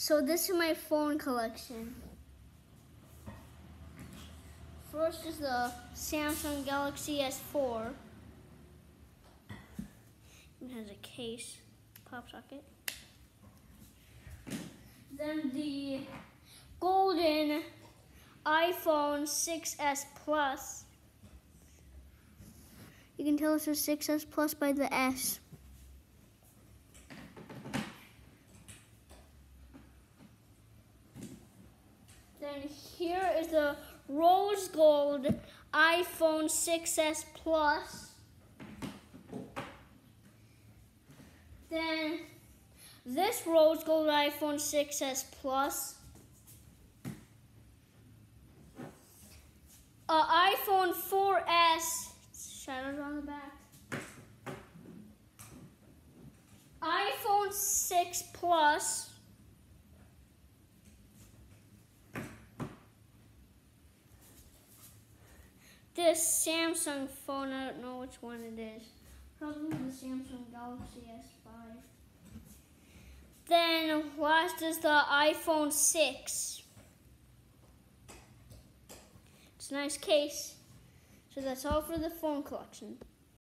So this is my phone collection. First is the Samsung Galaxy S4. It has a case, pop socket. Then the golden iPhone 6s Plus. You can tell it's a 6s Plus by the S. Then here is the rose gold iPhone 6s Plus. Then this rose gold iPhone 6s Plus. Uh, iPhone 4S, shadows on the back. iPhone 6 Plus. This Samsung phone, I don't know which one it is. Probably the Samsung Galaxy S5. Then last is the iPhone 6. It's a nice case. So that's all for the phone collection.